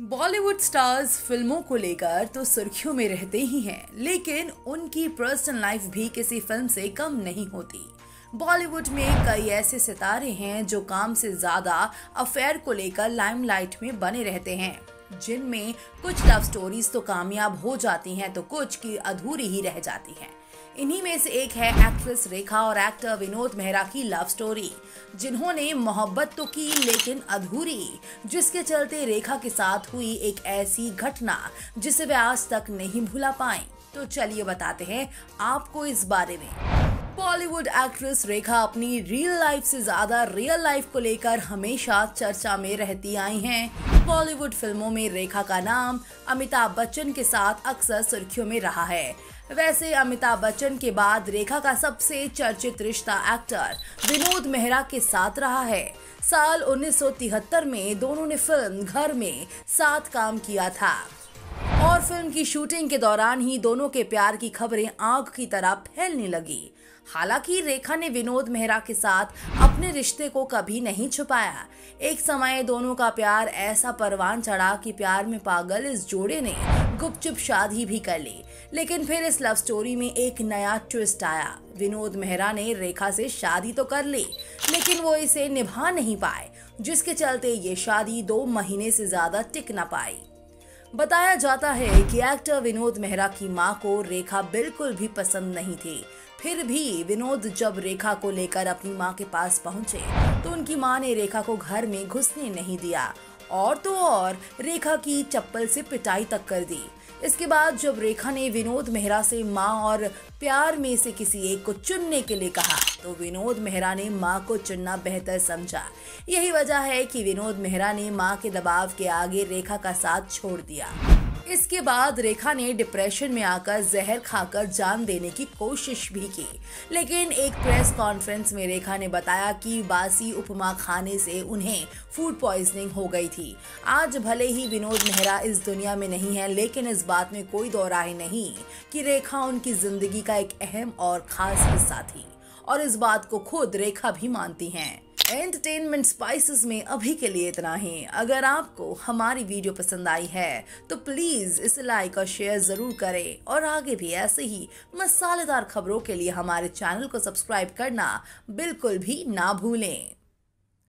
Bollywood stars फ़िल्मों को लेकर तो सुर्खियों में रहते ही हैं, लेकिन उनकी पर्सनल लाइफ भी किसी फ़िल्म से कम नहीं होती। बॉलीवुड में कई ऐसे सितारे हैं जो काम से ज़्यादा अफेयर को लेकर लाइमलाइट में बने रहते हैं, जिनमें कुछ लव स्टोरीज तो कामयाब हो जाती हैं तो कुछ की अधूरी ही रह जाती हैं। इन्हीं में से एक है एक्ट्रेस रेखा और एक्टर विनोद मेहरा की लव स्टोरी, जिन्होंने मोहब्बत तो की लेकिन अधूरी, जिसके चलते रेखा के साथ हुई एक ऐसी घटना, जिसे वे आज तक नहीं भूला पाए तो चलिए बताते हैं आपको इस बारे में बॉलीवुड एक्ट्रेस रेखा अपनी रियल लाइफ से ज़्यादा रियल लाइफ को लेकर हमेशा चर्चा में रहती आई हैं। बॉलीवुड फ़िल्मों में रेखा का नाम अमिताभ बच्चन के साथ अक्सर सुर्खियों में रहा है। वैसे अमिताभ बच्चन के बाद रेखा का सबसे चर्चित रिश्ता एक्टर विनोद मेहरा के साथ रहा है। साल 1973 में दोनों ने फ़िल्म घर में साथ काम किया था। और फ़िल्म की शूटिंग के दौरान ही दोनों के प्यार की खबरें आग की तरह फैलने लगी। हालाँकि रेखा ने विनोद मेहरा के साथ अपने रिश्ते को कभी नहीं छुपाया। एक समय दोनों का प्यार ऐसा परवान चढ़ा कि प्यार में पागल इस जोड़े ने गुपचुप शादी भी कर ली। लेकिन फिर इस लव स्टोरी में एक नया ट्विस्ट आया। विनोद मेहरा ने रेखा से शादी तो कर ली, लेकिन वो इसे निभा नहीं पाए, जिसके चलते ये शादी दो महीने से ज़्यादा टिक ना पाई। बताया जाता है कि एक्टर विनोद मेहरा की माँ को रेखा बिल्कुल भी पसंद नहीं थी। फिर भी विनोद जब रेखा को लेकर अपनी माँ के पास पहुँचे तो उनकी माँ ने रेखा को घर में घुसने नहीं दिया। और तो और, रेखा की चप्पल से पिटाई तक कर दी। इसके बाद जब रेखा ने विनोद मेहरा से माँ और प्यार में से किसी एक को चुनने के लिए कहा तो विनोद मेहरा ने माँ को चुनना बेहतर समझा। यही वजह है कि विनोद मेहरा ने माँ के दबाव के आगे रेखा का साथ छोड़ दिया। इसके बाद रेखा ने डिप्रेशन में आकर जहर खाकर जान देने की कोशिश भी की। लेकिन एक प्रेस कॉन्फ्रेंस में रेखा ने बताया कि बासी उपमा खाने से उन्हें फ़ूड पॉइजनिंग हो गई थी। आज भले ही विनोद मेहरा इस दुनिया में नहीं है, लेकिन इस बात में कोई दो राय नहीं कि रेखा उनकी ज़िंदगी का एक अहम और खास हिस्सा थी। और इस बात को खुद रेखा भी मानती हैं। एंटरटेनमेंट स्पाइसेस में अभी के लिए इतना ही। अगर आपको हमारी वीडियो पसंद आई है तो प्लीज़ इसे लाइक और शेयर ज़रूर करें। और आगे भी ऐसे ही मसालेदार खबरों के लिए हमारे चैनल को सब्सक्राइब करना बिल्कुल भी ना भूलें।